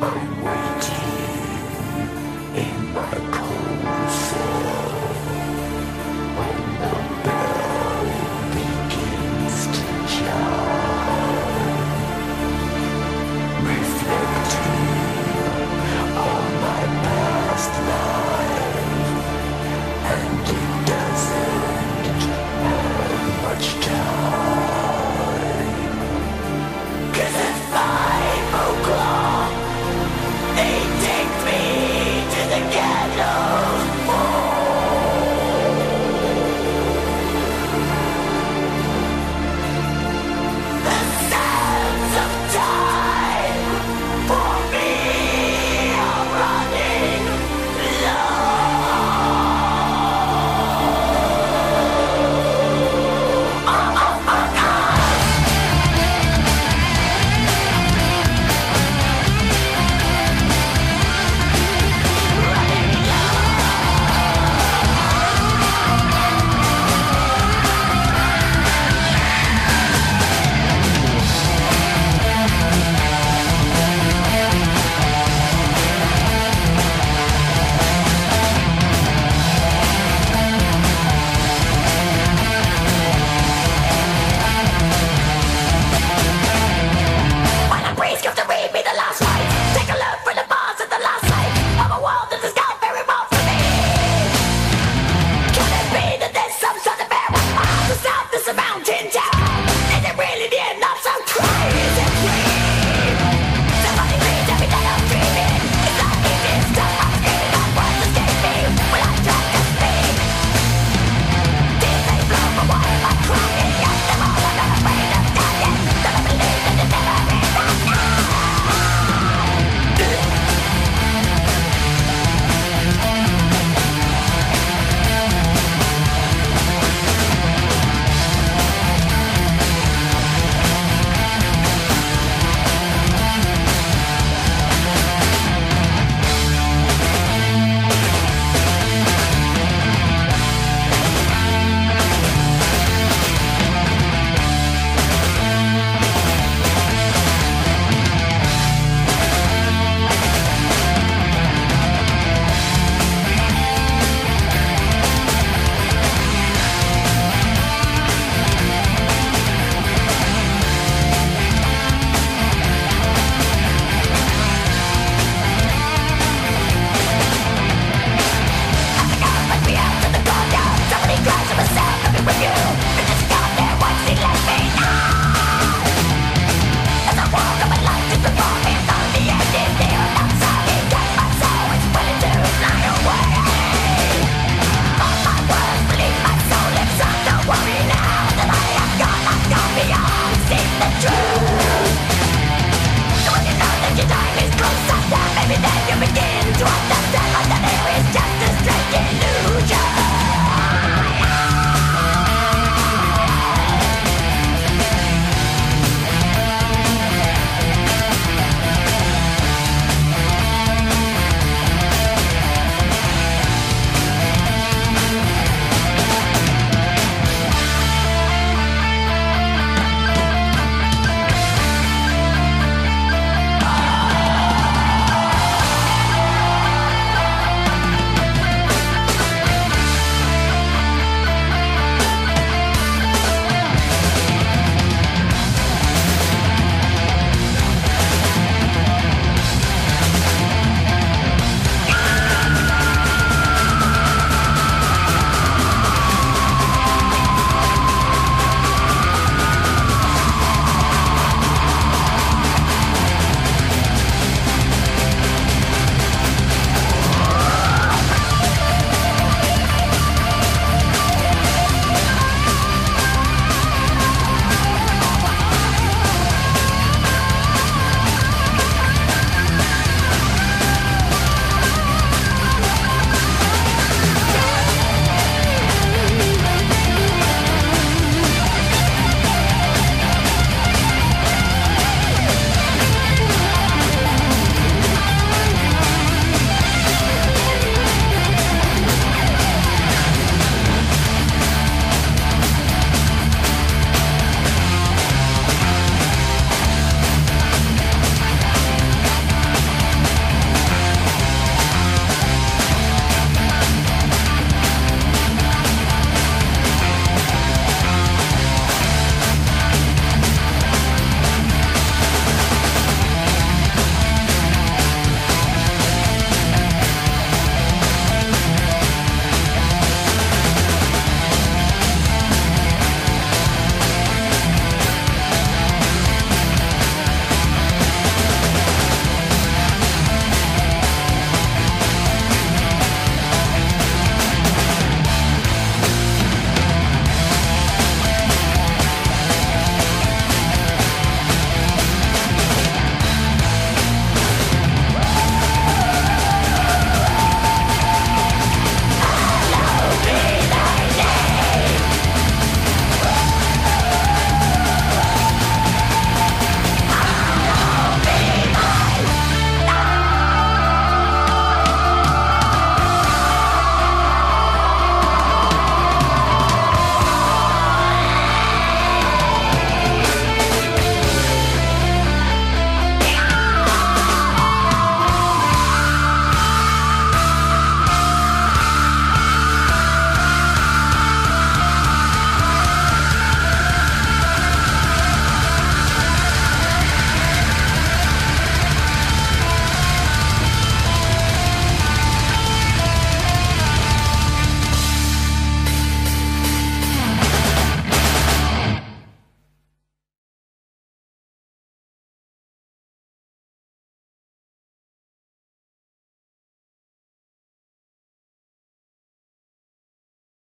I waited in my cold soul. the body